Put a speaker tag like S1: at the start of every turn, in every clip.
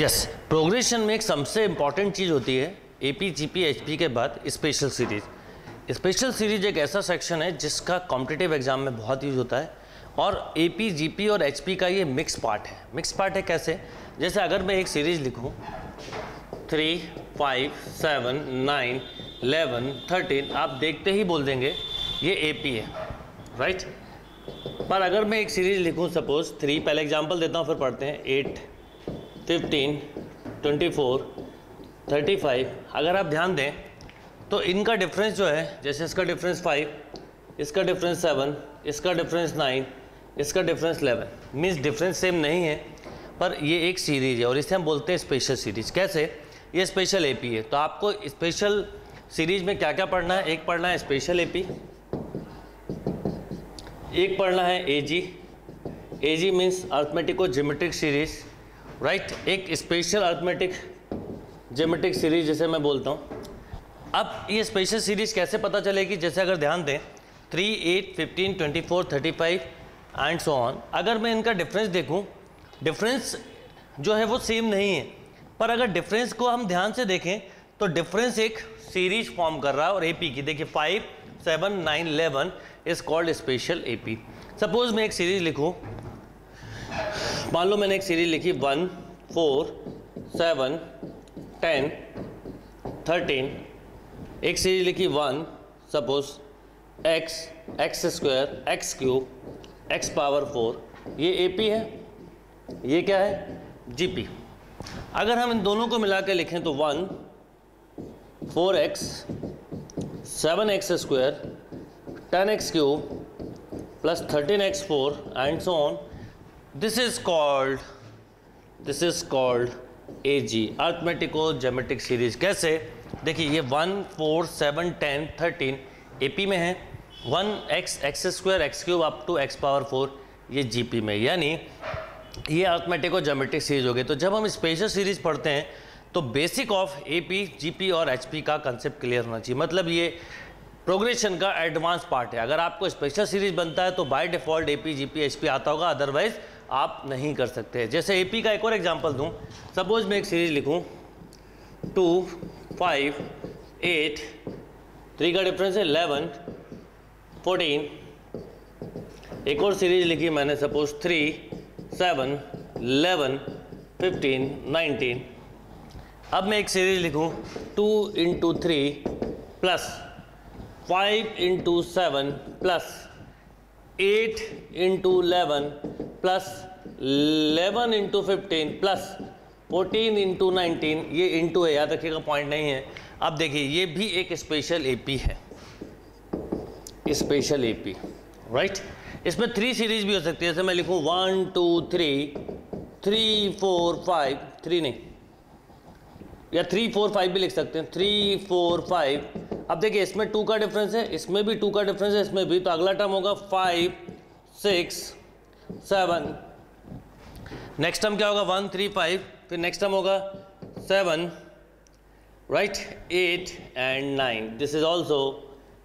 S1: Yes progression में एक सबसे इंपॉर्टेंट चीज़ होती है A P G P H P के बाद स्पेशल सीरीज़ स्पेशल सीरीज़ एक ऐसा सेक्शन है जिसका कॉम्पिटेटिव एग्ज़ाम में बहुत यूज़ होता है और ए पी जी पी और एच पी का ये मिक्स पार्ट है. मिक्स पार्ट है कैसे? जैसे अगर मैं एक सीरीज़ लिखूँ three five seven nine eleven thirteen आप देखते ही बोल देंगे ये ए पी है राइट पर अगर मैं एक सीरीज़ लिखूँ सपोज़ थ्री पहले एग्ज़ाम्पल देता हूँ, फिर पढ़ते हैं eight fifteen twenty four thirty five अगर आप ध्यान दें तो इनका डिफरेंस जो है, जैसे इसका डिफरेंस फाइव इसका डिफरेंस सेवन इसका डिफरेंस नाइन इसका difference eleven means difference same नहीं है, पर ये एक सीरीज़ है और इसे हम बोलते हैं स्पेशल सीरीज़ कैसे? ये स्पेशल एपी है। तो आपको स्पेशल सीरीज़ में क्या क्या पढ़ना है? एक पढ़ना है स्पेशल एपी एक पढ़ना है A G A G means arithmetico geometric series right right? एक स्पेशल अर्थमेटिक जियोमेट्रिक सीरीज़ जैसे मैं बोलता हूँ। अब ये स्पेशल सीरीज़ कैसे पता चलेगी? जैसे अगर ध्यान दें three eight fifteen twenty four thirty five and so on अगर मैं इनका डिफरेंस देखूँ डिफरेंस जो है वो सेम नहीं है। पर अगर डिफरेंस को हम ध्यान से देखें तो डिफरेंस एक सीरीज़ फॉर्म कर रहा है और एपी की। देखिए five seven nine eleven is called special AP suppose मैं एक सीरीज़ लिखूँ मान लो मैंने एक सीरीज़ लिखी, one, four, seven, ten, thirteen. एक सीरीज़ लिखी, one, suppose, x x square, x cube, x power four. ये ए पी है, ये क्या है? G P. अगर हम इन दोनों को मिला के लिखें तो one, four x, seven x square, ten x cube, plus thirteen x four, and so on. This is called, this is called AG arithmetico geometric series कैसे? देखिए, ये one four seven ten thirteen A P में है। One x x square x cube up to x power four ये G P में। यानी, ये अर्थमेटिको geometric series हो गई तो जब हम स्पेशल सीरीज़ पढ़ते हैं तो basic of A P G P और एच पी का कंसेप्ट क्लियर होना चाहिए। मतलब ये प्रोग्रेशन का एडवांस पार्ट है। अगर आपको स्पेशल सीरीज़ बनता है तो by default A P G P H P आता होगा। अदरवाइज़ आप नहीं कर सकते। जैसे एपी का एक और एग्जांपल दूँ। सपोज़ मैं एक सीरीज़ लिखूं। टू फाइव एट थ्री का डिफरेंस है इलेवन फोर्टीन एक और सीरीज़ लिखी मैंने suppose three seven eleven fifteen nineteen अब मैं एक सीरीज़ लिखूं। Two into three plus five into seven plus eight into eleven plus eleven into fifteen plus fourteen into nineteen ये इंटू है, याद रखिएगा पॉइंट नहीं है। अब देखिए, ये भी एक स्पेशल एपी है। स्पेशल एपी राइट इसमें थ्री सीरीज़ भी हो सकती है। जैसे मैं लिखूँ one two three three four five three नहीं। या थ्री फोर फाइव भी लिख सकते हैं। थ्री फोर फाइव अब देखिए, इसमें टू का डिफरेंस है, इसमें भी टू का डिफरेंस है, इसमें भी। तो अगला टर्म होगा five six seven. Next term क्या होगा? वन थ्री फाइव फिर नेक्स्ट टर्म होगा seven right eight and nine this is also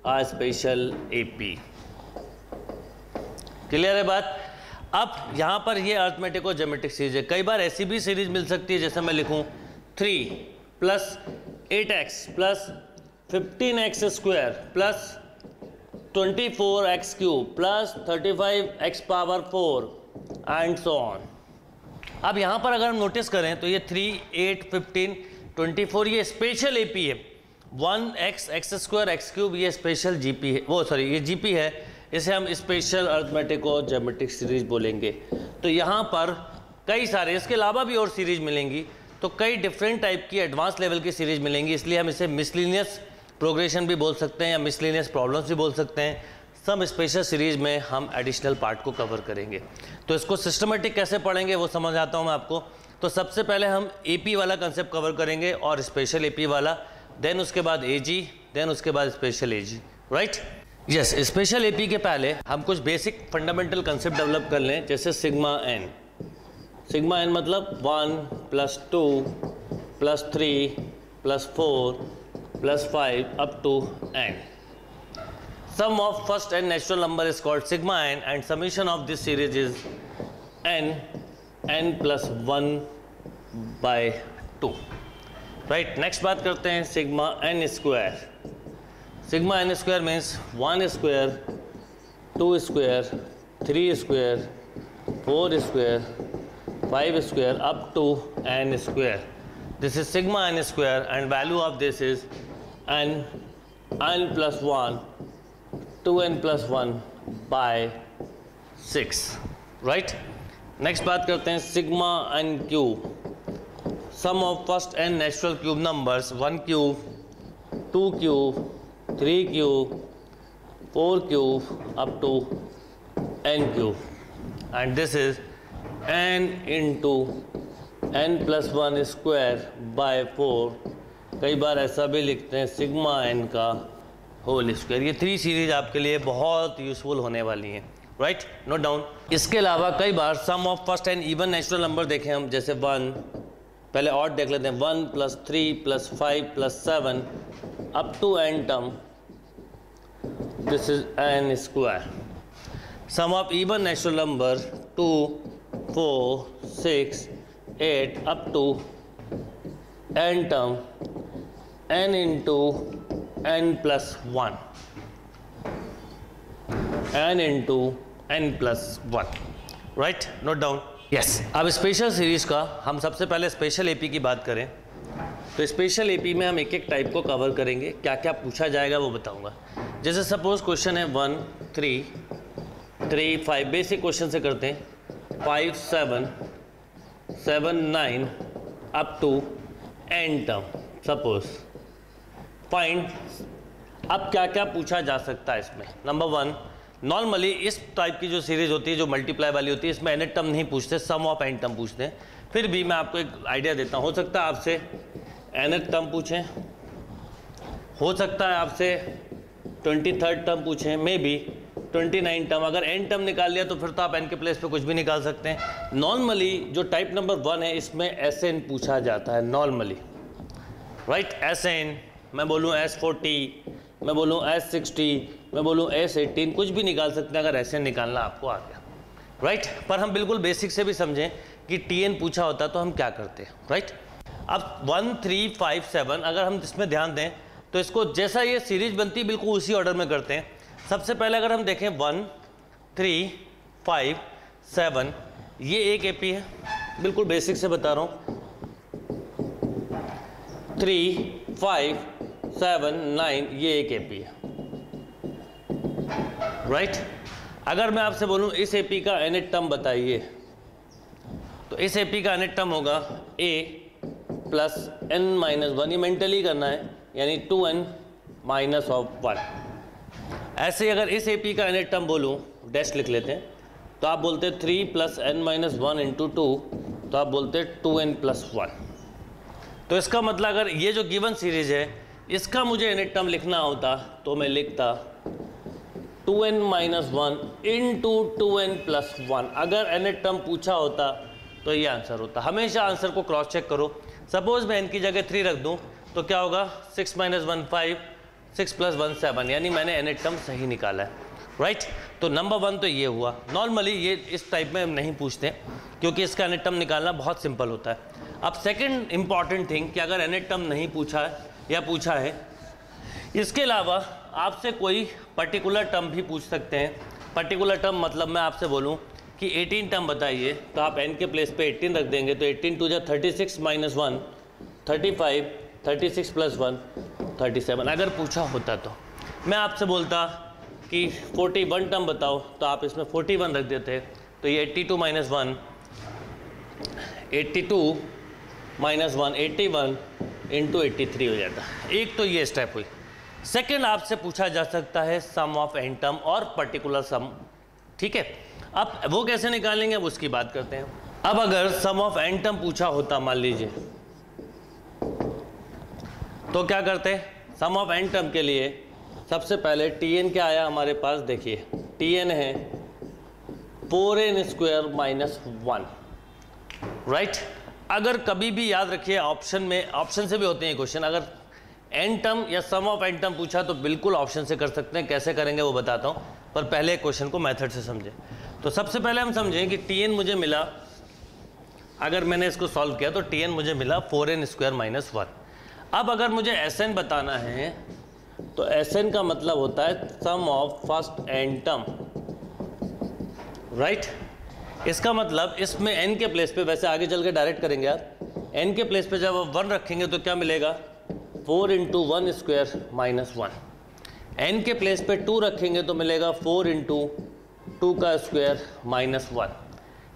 S1: a special A P clear है बात? अब यहाँ पर ये अर्थमेटिक और जोमेट्रिक सीरीज़ है। कई बार ऐसी भी सीरीज़ मिल सकती है, जैसे मैं लिखूं three plus eight x plus fifteen x square plus twenty four x cube plus thirty five x power four and so on अब यहाँ पर अगर हम नोटिस करें तो ये three eight fifteen twenty four ये स्पेशल ए पी है। One x x square x cube ये स्पेशल जी पी है। वो सॉरी ये जी पी है। इसे हम स्पेशल अर्थमेटिक और जोमेट्रिक सीरीज़ बोलेंगे। तो यहाँ पर कई सारे, इसके अलावा भी और सीरीज़ मिलेंगी। तो कई डिफरेंट टाइप की एडवांस लेवल की सीरीज़ मिलेंगी, इसलिए हम इसे मिसलिनियस प्रोग्रेशन भी बोल सकते हैं या मिसलिनियस प्रॉब्लम्स भी बोल सकते हैं। सब स्पेशल सीरीज़ में हम एडिशनल पार्ट को कवर करेंगे। तो इसको सिस्टमेटिक कैसे पढ़ेंगे वो समझ आता हूँ मैं आपको। तो सबसे पहले हम एपी वाला कंसेप्ट कवर करेंगे और स्पेशल एपी वाला देन उसके बाद एजी देन उसके बाद special AG right yes special AP के पहले हम कुछ बेसिक फंडामेंटल कंसेप्ट डेवलप कर लें, जैसे सिग्मा एन सिग्मा एन मतलब one plus two plus three plus four plus 5 up to n. Sum of first n natural number is called sigma n and summation of this series is n n plus 1 by two right next बात करते हैं sigma N square sigma N square means one square two square three square four square five square up to N square This is sigma n square and value of this is n n plus 1 2n plus 1 by 6 right next बात करते हैं sigma n cube sum of first n natural cube numbers 1 cube 2 cube 3 cube 4 cube up to n cube and this is n into n plus one square by four कई बार ऐसा भी लिखते हैं sigma n का whole square ये three series आपके लिए बहुत यूजफुल होने वाली हैं. राइट नोट डाउन इसके अलावा कई बार sum of first and even natural number देखें हम, जैसे वन पहले और देख लेते हैं. One plus three plus five plus seven up to n term this is n square sum of even natural number two four six 8 up to n term n into n plus 1 n into n plus 1 right note down. Yes अब special series का हम सबसे पहले special AP की बात करें। तो special AP में हम एक एक टाइप को कवर करेंगे। क्या क्या पूछा जाएगा वो बताऊँगा। जैसे सपोज़ क्वेश्चन है one three three five basic question से करते हैं। Five seven seven nine up to n term suppose find अब क्या क्या पूछा जा सकता है इसमें? नंबर वन नॉर्मली इस टाइप की जो सीरीज़ होती है, जो मल्टीप्लाई वाली होती है, इसमें एन टर्म नहीं पूछते सम ऑफ़ एन टर्म पूछते हैं। फिर भी मैं आपको एक आइडिया देता हूँ। हो सकता है आपसे एन टर्म पूछें। हो सकता है आपसे ट्वेंटी थर्ड टर्म पूछें। May be twenty nine term अगर एन टर्म निकाल लिया तो फिर तो आप एन के प्लेस पे कुछ भी निकाल सकते हैं। नॉर्मली जो टाइप नंबर वन है, इसमें एस एन पूछा जाता है नॉर्मली राइट एस एन मैं बोलूँ एस फोर्टी मैं बोलूँ एस सिक्सटी मैं बोलूँ एस एटीन कुछ भी निकाल सकते हैं, अगर एस एन निकालना आपको आ गया। राइट? पर हम बिल्कुल बेसिक से भी समझें कि टी एन पूछा होता तो हम क्या करते हैं राइट अब वन थ्री फाइव सेवन अगर हम इसमें ध्यान दें तो इसको जैसा ये सीरीज़ बनती है बिल्कुल उसी ऑर्डर में करते हैं। सबसे पहले अगर हम देखें वन, थ्री, फाइव, सेवन, ये एक एपी है। बिल्कुल बेसिक से बता रहा हूँ। थ्री, फाइव, सेवन, नाइन, ये एक एपी है। Right right? अगर मैं आपसे बोलूँ, इस एपी का एनेट टर्म बताइए। तो इस एपी का एनेट टर्म होगा a plus n minus one ये मेंटली करना है, यानी two n minus of one ऐसे अगर इस ए पी का एन टर्म बोलूँ डैश लिख लेते हैं तो आप बोलते three plus n minus one into two तो आप बोलते टू एन प्लस वन तो इसका मतलब अगर ये जो गिवन सीरीज़ है, इसका मुझे एन टर्म लिखना होता तो मैं लिखता two n minus one in two two n plus one अगर एन टर्म पूछा होता तो ये आंसर होता. हमेशा आंसर को क्रॉस चेक करो. सपोज़ मैं एन की जगह थ्री रख दूँ तो क्या होगा? Six minus one five six plus one seven, यानी मैंने एन टर्म सही निकाला है। Right right? तो नंबर वन तो ये हुआ। नॉर्मली ये इस टाइप में नहीं पूछते, क्योंकि इसका एन टर्म निकालना बहुत सिंपल होता है। अब सेकंड इंपॉर्टेंट थिंग कि अगर एन टर्म नहीं पूछा है, या पूछा है, इसके अलावा आपसे कोई पर्टिकुलर टर्म भी पूछ सकते हैं। पर्टिकुलर टर्म मतलब मैं आपसे बोलूँ कि 18 टर्म बताइए तो आप एन के प्लेस पे 18 रख देंगे तो 18 टू जो thirty six minus one thirty five thirty six plus one, thirty seven. अगर पूछा होता तो। मैं आपसे बोलता कि फोर्टी वन टर्म बताओ तो आप इसमें फोर्टी वन रख देते। तो ये eighty two minus one, eighty two minus one, eighty one into eighty three हो जाता। एक तो ये स्टेप हुई। सेकेंड आपसे पूछा जा सकता है सम ऑफ़ एन टर्म और पर्टिकुलर सम ठीक है? अब वो कैसे निकालेंगे अब उसकी बात करते हैं। अब अगर सम ऑफ़ एन टर्म पूछा होता, मान लीजिए तो क्या करते? सम ऑफ़ एन टर्म के लिए सबसे पहले टी एन क्या आया हमारे पास? देखिए टी एन है four n square minus one right अगर कभी भी याद रखिए ऑप्शन में ऑप्शन से भी होते हैं क्वेश्चन अगर एन टर्म या सम ऑफ़ एन टर्म पूछा तो बिल्कुल ऑप्शन से कर सकते हैं। कैसे करेंगे वो बताता हूँ, पर पहले क्वेश्चन को मेथड से समझें। तो सबसे पहले हम समझें कि टी एन मुझे मिला, अगर मैंने इसको सॉल्व किया तो टी एन मुझे मिला four n square minus one अब अगर मुझे एस एन बताना है तो एस एन का मतलब होता है sum of first n term right इसका मतलब इसमें एन के प्लेस पे, वैसे आगे चल के डायरेक्ट करेंगे आप एन के प्लेस पे जब आप वन रखेंगे तो क्या मिलेगा? Four into one square minus one n के प्लेस पे टू रखेंगे तो मिलेगा फोर इंटू टू का स्क्वायर माइनस वन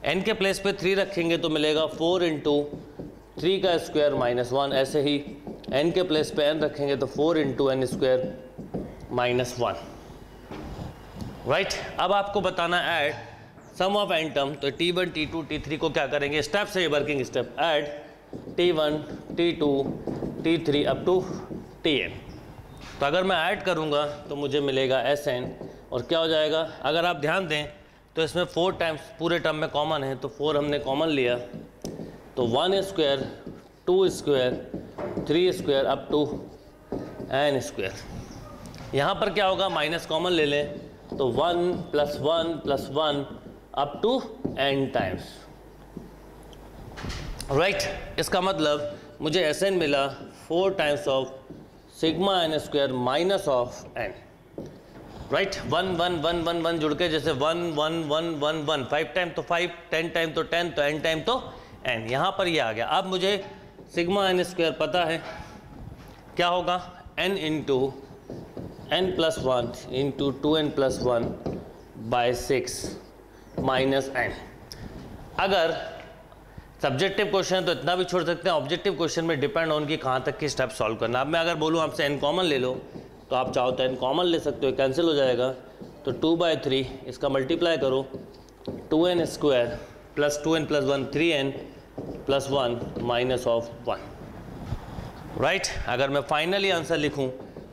S1: एन के प्लेस पे थ्री रखेंगे तो मिलेगा फोर इंटू थ्री का स्क्वायर माइनस वन ऐसे ही एन के प्लेस पे एन रखेंगे तो four into n square minus one right अब आपको बताना add sum of n term तो t one t two t three को क्या करेंगे? स्टेप से working step add t one t two t three up to t n तो अगर मैं ऐड करूँगा तो मुझे मिलेगा एस एन और क्या हो जाएगा? अगर आप ध्यान दें तो इसमें फोर टाइम्स पूरे टर्म में कॉमन है तो फोर हमने कॉमन लिया। तो one square two square three square up to n square. यहाँ पर क्या होगा? माइनस कॉमन ले लें। तो one plus one plus one up to n times right इसका मतलब मुझे एस एन मिला four times of sigma n square minus of n right one one one one one जुड़ के जैसे one one one one one five time तो five ten time तो ten तो एन टाइम तो एन यहाँ पर ये आ गया। अब मुझे सिग्मा एन स्क्वायर, पता है? क्या होगा? N into n plus one into two n plus one by six minus n अगर सब्जेक्टिव क्वेश्चन है तो इतना भी छोड़ सकते हैं। ऑब्जेक्टिव क्वेश्चन में डिपेंड ऑन कि कहाँ तक की स्टेप सॉल्व करना अब मैं अगर बोलूँ आपसे एन कॉमन ले लो तो आप चाहो तो एन कॉमन ले सकते हो कैंसिल हो जाएगा। तो टू बाई थ्री इसका मल्टीप्लाई करो। Two n square plus two n plus one three n plus one, minus of one. Right अगर मैं फाइनली आंसर लिखूं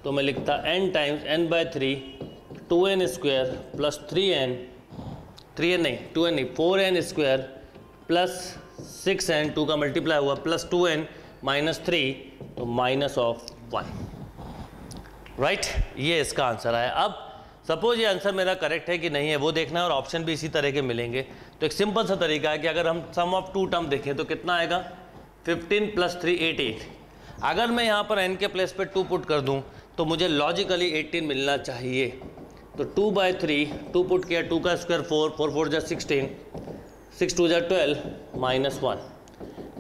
S1: तो मैं लिखता n times n by three two n square plus three n three n नहीं two n नहीं four n square plus six n two का multiply हुआ plus two n minus three तो माइनस ऑफ़ वन राइट ये इसका answer आया। अब suppose ये आंसर मेरा करेक्ट है कि नहीं है, वो देखना है और ऑप्शन भी इसी तरह के मिलेंगे। तो एक सिंपल सा तरीका है कि अगर हम सम ऑफ़ टू टर्म देखें तो कितना आएगा? 15 प्लस थ्री एटीन अगर मैं यहाँ पर एन के प्लेस पे टू पुट कर दूँ तो मुझे लॉजिकली 18 मिलना चाहिए। तो two by three two put किया टू का स्क्वायर फोर फोर फोर जै सिक्सटीन सिक्स टू जै ट्वेल्व माइनस वन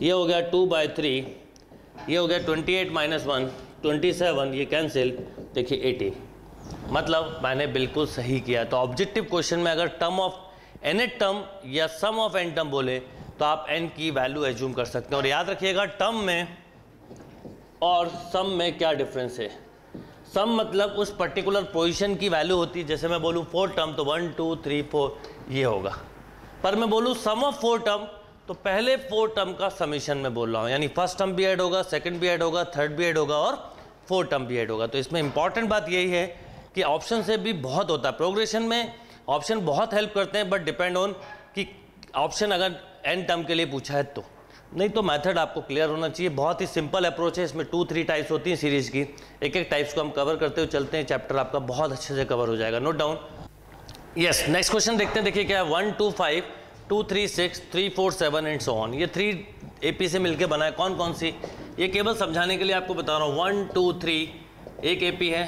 S1: ये हो गया टू बाई थ्री ये हो गया twenty eight minus one twenty seven ये कैंसिल देखिए एटीन मतलब मैंने बिल्कुल सही किया। तो ऑब्जेक्टिव क्वेश्चन में अगर term of n a term या सम ऑफ़ एन टर्म बोले तो आप एन की वैल्यू एज्यूम कर सकते हैं। और याद रखिएगा टर्म में और सम में क्या डिफरेंस है? सम मतलब उस पर्टिकुलर पोजीशन की वैल्यू होती है जैसे मैं बोलूँ फोर टर्म तो वन टू थ्री फोर ये होगा। पर मैं बोलूँ सम ऑफ़ फोर टर्म तो पहले फोर टर्म का समीशन में बोल रहा हूँ। यानी फ़र्स्ट टर्म भी ऐड होगा सेकंड भी ऐड होगा थर्ड भी ऐड होगा, और फोर टर्म भी ऐड होगा। तो इसमें इंपॉर्टेंट बात यही है कि ऑप्शन से भी बहुत होता है। प्रोग्रेशन में ऑप्शन बहुत हेल्प करते हैं बट डिपेंड ऑन कि ऑप्शन अगर एन टर्म के लिए पूछा है तो। नहीं तो मेथड आपको क्लियर होना चाहिए। बहुत ही सिंपल अप्रोच है, इसमें टू थ्री टाइप्स होती हैं सीरीज़ की। एक एक टाइप्स को हम कवर करते हुए चलते हैं। चैप्टर आपका बहुत अच्छे से कवर हो जाएगा note down yes next question देखते हैं। देखिए क्या है? One two five two three six three four seven and so on ये थ्री ए पी से मिलकर बना है। कौन कौन सी? ये केवल समझाने के लिए आपको बता रहा हूँ। वन टू थ्री एक ए पी है।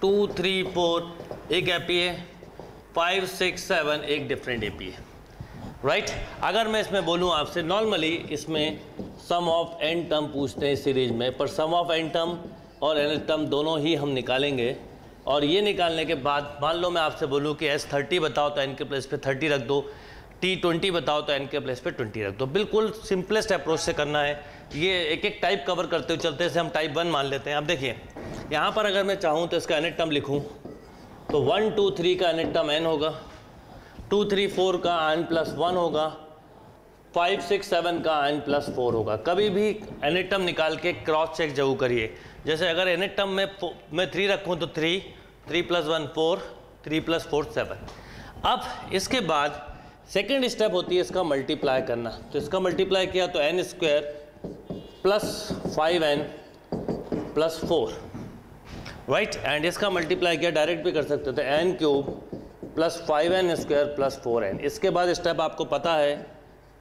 S1: टू थ्री फोर एक ए पी है। फाइव सिक्स सेवन एक डिफरेंट एपी है। Right right? अगर मैं इसमें बोलूँ आपसे नॉर्मली इसमें सम ऑफ़ एन टर्म पूछते हैं सीरीज़ में, पर सम ऑफ़ एन टर्म और एन टर्म दोनों ही हम निकालेंगे। और ये निकालने के बाद, मान लो मैं आपसे बोलूँ कि एस थर्टी बताओ तो एन के प्लेस पे थर्टी रख दो टी ट्वेंटी बताओ तो एन के प्लेस पे ट्वेंटी रख दो। बिल्कुल सिंपलेस्ट अप्रोच से करना है। ये एक एक टाइप कवर करते हुए चलते से हम टाइप वन मान लेते हैं। अब देखिए, यहाँ पर अगर मैं चाहूँ तो इसका एनेट टर्म लिखूँ। तो वन टू थ्री का एनेट टर्म एन होगा। टू थ्री फोर का एन प्लस वन होगा। फाइव सिक्स सेवन का एन प्लस फोर होगा। कभी भी एनेट टर्म निकाल के क्रॉस चेक ज़रूर करिए। जैसे अगर एनेट टर्म में मैं थ्री रखूँ तो three three plus one four three plus four seven अब इसके बाद सेकेंड स्टेप होती है इसका मल्टीप्लाई करना। तो इसका मल्टीप्लाई किया तो n square plus five n plus four right and इसका मल्टीप्लाई किया डायरेक्ट भी कर सकते थे n cube plus five n square plus four n इसके बाद स्टेप आपको पता है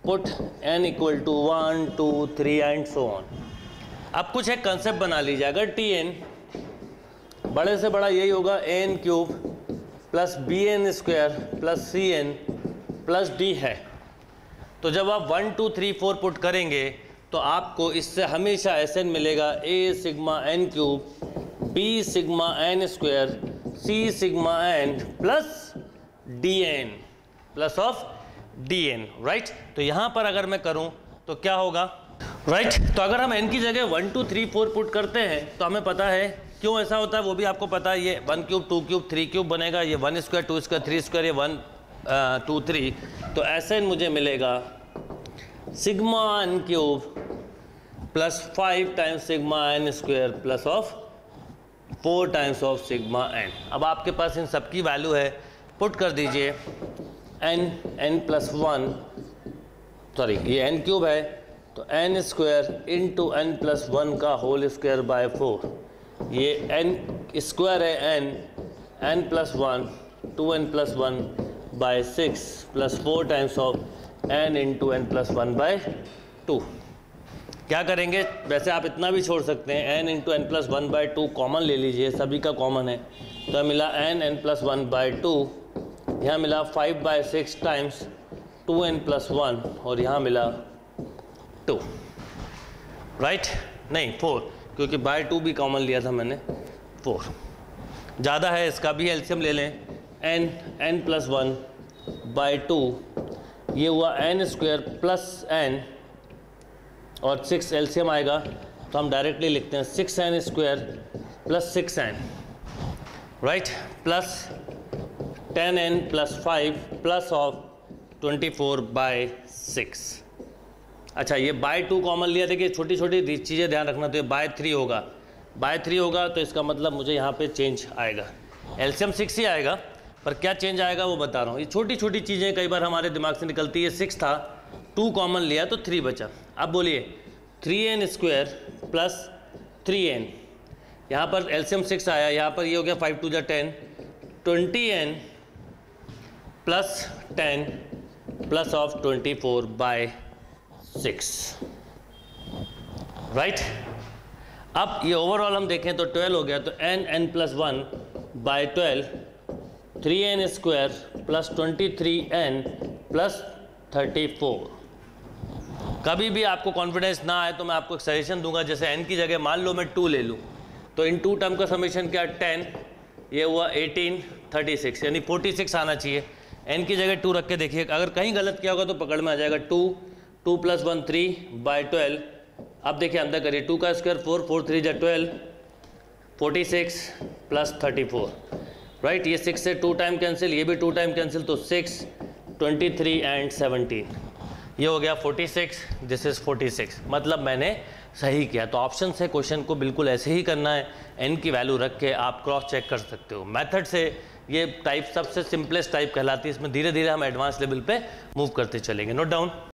S1: put n equal to one two three and so on अब कुछ एक कंसेप्ट बना लीजिए। अगर टी एन बड़े से बड़ा यही होगा n cube plus b n square plus c n plus d है। तो जब आप one two three four put करेंगे तो आपको इससे हमेशा एस एन मिलेगा। A sigma n cube b sigma n square c sigma n plus d n plus of d n right तो यहाँ पर अगर मैं करूँ तो क्या होगा? Right right? तो अगर हम एन की जगह one two three four put करते हैं तो हमें पता है, क्यों ऐसा होता है, वो भी आपको पता है, ये one cube two cube three cube बनेगा, ये one square two square three square ये वन टू थ्री तो ऐसे मुझे मिलेगा sigma n cube plus five times sigma n square plus of four times of sigma n अब आपके पास इन सबकी वैल्यू है। पुट कर दीजिए। N n plus one sorry ये एन क्यूब है। तो n square into n plus one का होल स्क्वायर बाय फोर ये एन स्क्वायर है n n plus one two n plus one by six plus four times of n into n plus one by two क्या करेंगे? वैसे आप इतना भी छोड़ सकते हैं। N into n plus one by two common ले लीजिए। सभी का कॉमन है। तो मिला n n plus one by two यहाँ मिला five by six times two n plus one और यहाँ मिला टू राइट नहीं फोर क्योंकि बाय टू भी कॉमन लिया था मैंने। फोर ज़्यादा है इसका भी, एल्शियम ले लें। N n plus one by two ये हुआ एन स्क्वेयर प्लस एन और सिक्स एल्शियम आएगा तो हम डायरेक्टली लिखते हैं six n square plus six n right plus ten n plus five plus of twenty four by six अच्छा ये बाय टू कॉमन लिया, देखिए छोटी छोटी चीज़ें ध्यान रखना तो ये बाय थ्री होगा। बाय थ्री होगा तो इसका मतलब मुझे यहाँ पे चेंज आएगा। एल्शियम सिक्स ही आएगा, पर क्या चेंज आएगा वो बता रहा हूँ। ये छोटी छोटी चीज़ें कई बार हमारे दिमाग से निकलती है सिक्स था टू कॉमन लिया तो थ्री बचा। अब बोलिए three n square plus three n. यहाँ पर एल्शियम सिक्स आया, यहाँ पर ये हो गया फाइव टू जो ten. Twenty n plus ten plus of twenty four by six. Right? अब ये ओवरऑल हम देखें तो ट्वेल्व हो गया तो n n plus one by twelve. Three n square plus twenty three n plus thirty four. कभी भी आपको कॉन्फिडेंस ना आए तो मैं आपको एक सजेशन दूँगा, जैसे एन की जगह मान लो मैं टू ले लूँ तो इन टू टर्म का समीशन क्या? टेन ये हुआ एटीन थर्टी सिक्स यानी फोर्टी सिक्स आना चाहिए। एन की जगह टू रख के देखिए, अगर कहीं गलत किया होगा तो पकड़ में आ जाएगा two two plus one three by twelve अब देखिए, अंदर करिए टू का स्क्वायर फोर फोर थ्री जो twelve forty six plus thirty four right ये सिक्स से टू टाइम कैंसिल ये भी टू टाइम कैंसिल तो six twenty three and seventeen ये हो गया forty six this is forty six मतलब मैंने सही किया। तो ऑप्शन से क्वेश्चन को बिल्कुल ऐसे ही करना है। एन की वैल्यू रख के आप क्रॉस चेक कर सकते हो। मेथड से ये टाइप सबसे सिंपलेस्ट टाइप कहलाती है। इसमें धीरे धीरे हम एडवांस लेवल पे मूव करते चलेंगे। Note down